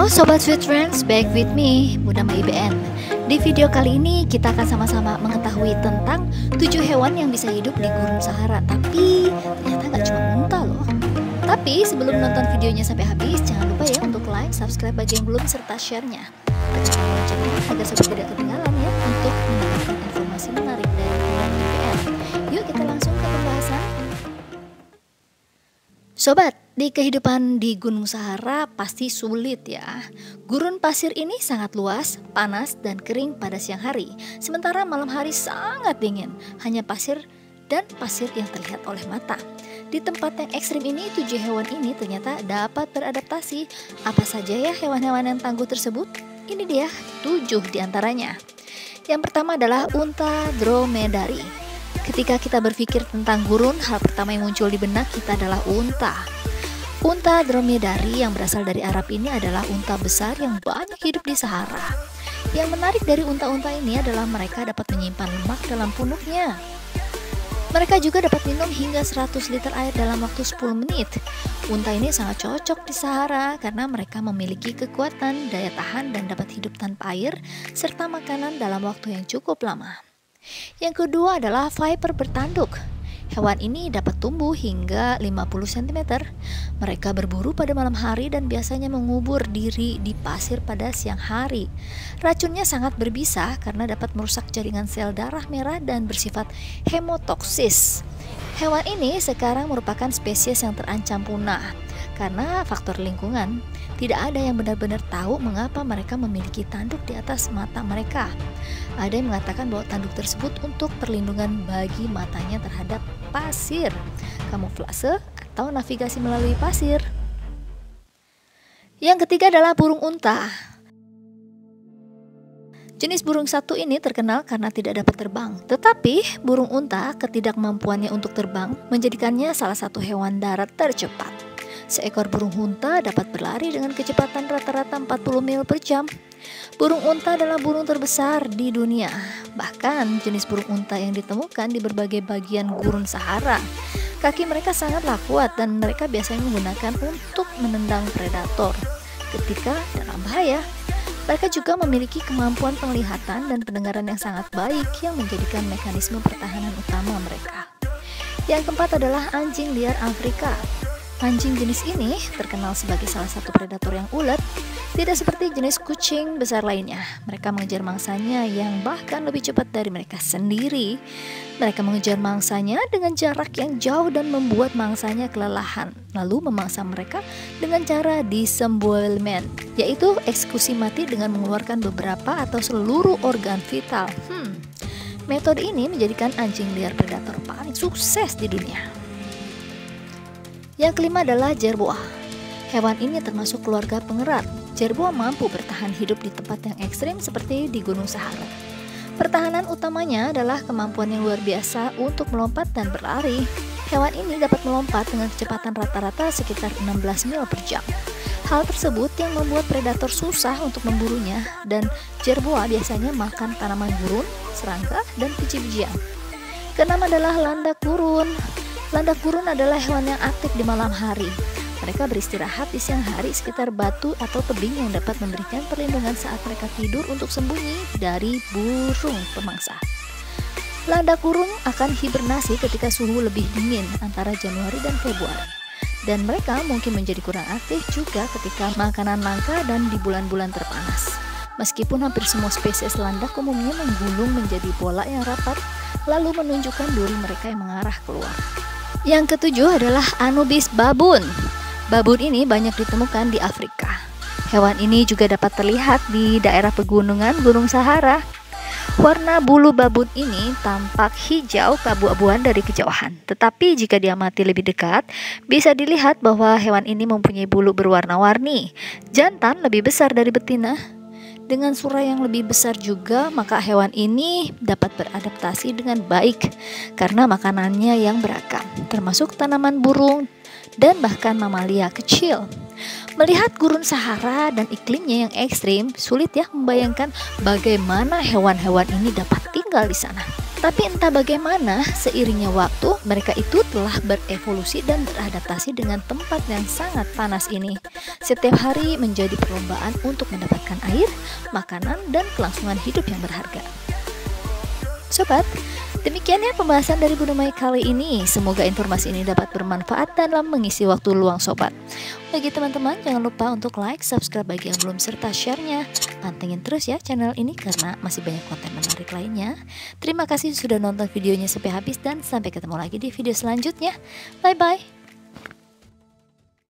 Halo Sobat Sweet Friends, back with me, Budama IBN Di video kali ini kita akan sama-sama mengetahui tentang 7 hewan yang bisa hidup di gurun Sahara. Tapi ternyata gak cuma unta loh. Tapi sebelum nonton videonya sampai habis, jangan lupa ya untuk like, subscribe bagi yang belum, serta share-nya. Tekan loncengnya agar sobat tidak ketinggalan ya untuk mendapatkan informasi menarik Sobat, di kehidupan di Gunung Sahara pasti sulit ya. Gurun pasir ini sangat luas, panas, dan kering pada siang hari. Sementara malam hari sangat dingin, hanya pasir dan pasir yang terlihat oleh mata. Di tempat yang ekstrim ini, tujuh hewan ini ternyata dapat beradaptasi. Apa saja ya hewan-hewan yang tangguh tersebut? Ini dia tujuh di antaranya. Yang pertama adalah unta dromedari. Ketika kita berpikir tentang gurun, hal pertama yang muncul di benak kita adalah unta. Unta dromedari yang berasal dari Arab ini adalah unta besar yang banyak hidup di Sahara. Yang menarik dari unta-unta ini adalah mereka dapat menyimpan lemak dalam punuknya. Mereka juga dapat minum hingga 100 liter air dalam waktu 10 menit. Unta ini sangat cocok di Sahara karena mereka memiliki kekuatan, daya tahan, dan dapat hidup tanpa air, serta makanan dalam waktu yang cukup lama. Yang kedua adalah viper bertanduk. Hewan ini dapat tumbuh hingga 50 cm. Mereka berburu pada malam hari dan biasanya mengubur diri di pasir pada siang hari. Racunnya sangat berbisa karena dapat merusak jaringan sel darah merah dan bersifat hemotoksis. Hewan ini sekarang merupakan spesies yang terancam punah karena faktor lingkungan. Tidak ada yang benar-benar tahu mengapa mereka memiliki tanduk di atas mata mereka. Ada yang mengatakan bahwa tanduk tersebut untuk perlindungan bagi matanya terhadap pasir, kamuflase, atau navigasi melalui pasir. Yang ketiga adalah burung unta. Jenis burung satu ini terkenal karena tidak dapat terbang, tetapi burung unta ketidakmampuannya untuk terbang menjadikannya salah satu hewan darat tercepat. Seekor burung unta dapat berlari dengan kecepatan rata-rata 40 mil per jam. Burung unta adalah burung terbesar di dunia. Bahkan jenis burung unta yang ditemukan di berbagai bagian gurun Sahara. Kaki mereka sangatlah kuat dan mereka biasanya menggunakan untuk menendang predator ketika dalam bahaya. Mereka juga memiliki kemampuan penglihatan dan pendengaran yang sangat baik yang menjadikan mekanisme pertahanan utama mereka. Yang keempat adalah anjing liar Afrika. Anjing jenis ini terkenal sebagai salah satu predator yang ulet, tidak seperti jenis kucing besar lainnya. Mereka mengejar mangsanya yang bahkan lebih cepat dari mereka sendiri. Mereka mengejar mangsanya dengan jarak yang jauh dan membuat mangsanya kelelahan, lalu memangsa mereka dengan cara disembowelment, yaitu eksekusi mati dengan mengeluarkan beberapa atau seluruh organ vital. Hmm, metode ini menjadikan anjing liar predator paling sukses di dunia. Yang kelima adalah jerboa. Hewan ini termasuk keluarga pengerat. Jerboa mampu bertahan hidup di tempat yang ekstrim seperti di Gunung Sahara. Pertahanan utamanya adalah kemampuan yang luar biasa untuk melompat dan berlari. Hewan ini dapat melompat dengan kecepatan rata-rata sekitar 16 mil per jam. Hal tersebut yang membuat predator susah untuk memburunya dan jerboa biasanya makan tanaman gurun, serangga, dan biji-bijian. Keenam adalah landak gurun. Landak gurun adalah hewan yang aktif di malam hari. Mereka beristirahat di siang hari sekitar batu atau tebing yang dapat memberikan perlindungan saat mereka tidur untuk sembunyi dari burung pemangsa. Landak gurun akan hibernasi ketika suhu lebih dingin antara Januari dan Februari. Dan mereka mungkin menjadi kurang aktif juga ketika makanan langka dan di bulan-bulan terpanas. Meskipun hampir semua spesies landak umumnya menggulung menjadi bola yang rapat, lalu menunjukkan duri mereka yang mengarah keluar. Yang ketujuh adalah Anubis babun. Babun ini banyak ditemukan di Afrika. Hewan ini juga dapat terlihat di daerah pegunungan Gunung Sahara. Warna bulu babun ini tampak hijau keabu-abuan dari kejauhan. Tetapi jika diamati lebih dekat, bisa dilihat bahwa hewan ini mempunyai bulu berwarna-warni. Jantan lebih besar dari betina, dengan surah yang lebih besar juga, maka hewan ini dapat beradaptasi dengan baik karena makanannya yang beragam, termasuk tanaman burung dan bahkan mamalia kecil. Melihat gurun Sahara dan iklimnya yang ekstrim, sulit ya membayangkan bagaimana hewan-hewan ini dapat tinggal di sana. Tapi entah bagaimana, seiringnya waktu, mereka itu telah berevolusi dan beradaptasi dengan tempat yang sangat panas ini. Setiap hari menjadi perlombaan untuk mendapatkan air, makanan, dan kelangsungan hidup yang berharga. Sobat, demikian ya pembahasan dari Bu Mai kali ini. Semoga informasi ini dapat bermanfaat dalam mengisi waktu luang sobat. Bagi teman-teman, jangan lupa untuk like, subscribe bagi yang belum serta share-nya. Pantengin terus ya channel ini karena masih banyak konten menarik lainnya. Terima kasih sudah nonton videonya sampai habis dan sampai ketemu lagi di video selanjutnya. Bye-bye.